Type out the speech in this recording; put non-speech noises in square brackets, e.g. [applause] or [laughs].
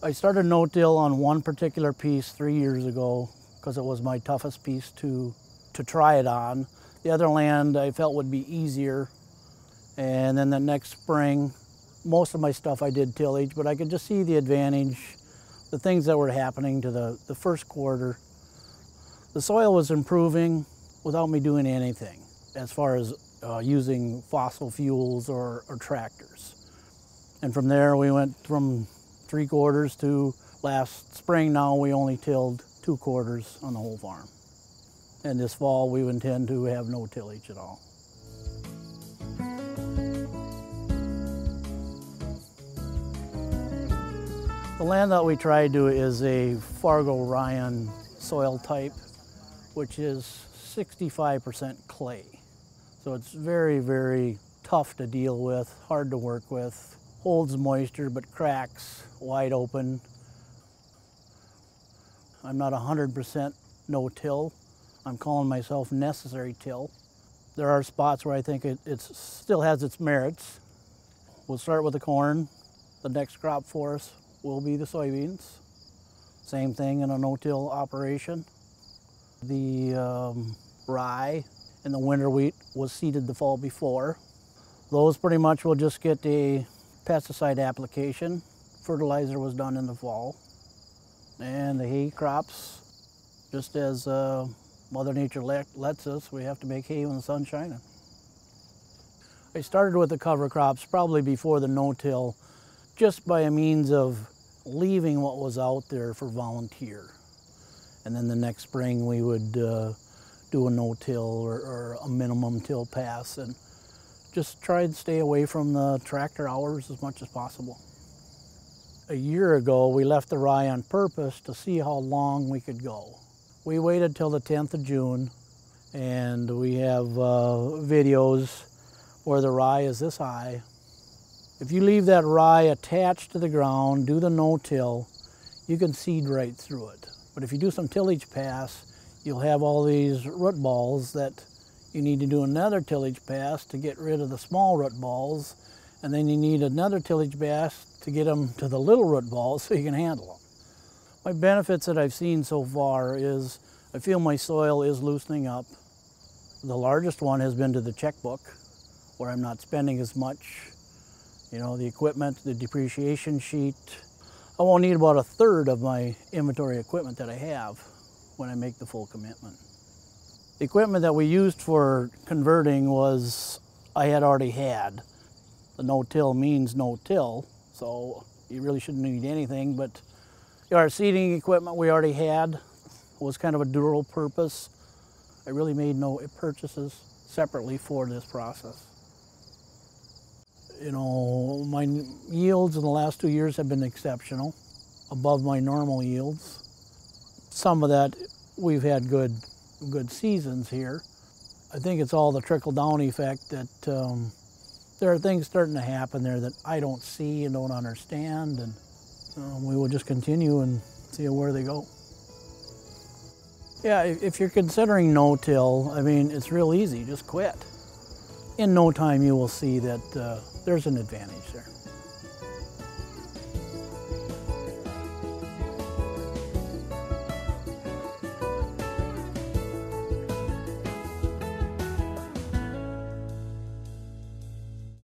I started no-till on one particular piece three years ago because it was my toughest piece to, to try it on. The other land I felt would be easier. And then the next spring, most of my stuff I did tillage, but I could just see the advantage, the things that were happening to the, the first quarter. The soil was improving without me doing anything as far as uh, using fossil fuels or, or tractors. And from there we went from three quarters to last spring now we only tilled two quarters on the whole farm. And this fall we intend to have no tillage at all. The land that we tried to is a Fargo Ryan soil type, which is 65% clay. So it's very, very tough to deal with, hard to work with, holds moisture but cracks wide open. I'm not 100% no-till. I'm calling myself necessary till. There are spots where I think it it's, still has its merits. We'll start with the corn. The next crop for us will be the soybeans. Same thing in a no-till operation. The um, rye and the winter wheat was seeded the fall before. Those pretty much will just get a pesticide application. Fertilizer was done in the fall. And the hay crops, just as uh, Mother Nature let, lets us, we have to make hay when the sun's shining. I started with the cover crops probably before the no-till, just by a means of leaving what was out there for volunteer. And then the next spring we would uh, do a no-till or, or, a minimum till pass and just try and stay away from the tractor hours as much as possible. A year ago, we left the rye on purpose to see how long we could go. We waited till the 10th of June and we have uh, videos where the rye is this high. If you leave that rye attached to the ground, do the no-till, you can seed right through it. But if you do some tillage pass, you'll have all these root balls that you need to do another tillage pass to get rid of the small root balls, and then you need another tillage pass to get them to the little root balls [laughs] so you can handle them. My benefits that I've seen so far is I feel my soil is loosening up. The largest one has been to the checkbook, where I'm not spending as much. You know, the equipment, the depreciation sheet. I won't need about a third of my inventory equipment that I have when I make the full commitment. The equipment that we used for converting was I had already had. The no-till means no-till, so you really shouldn't need anything, but our seeding equipment we already had was kind of a dual purpose. I really made no purchases separately for this process. You know, my yields in the last two years have been exceptional, above my normal yields some of that we've had good good seasons here. I think it's all the trickle down effect that um, there are things starting to happen there that I don't see and don't understand, and um, we will just continue and see where they go. Yeah, if you're considering no-till, I mean, it's real easy, just quit. In no time you will see that uh, there's an advantage there.